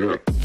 Yeah.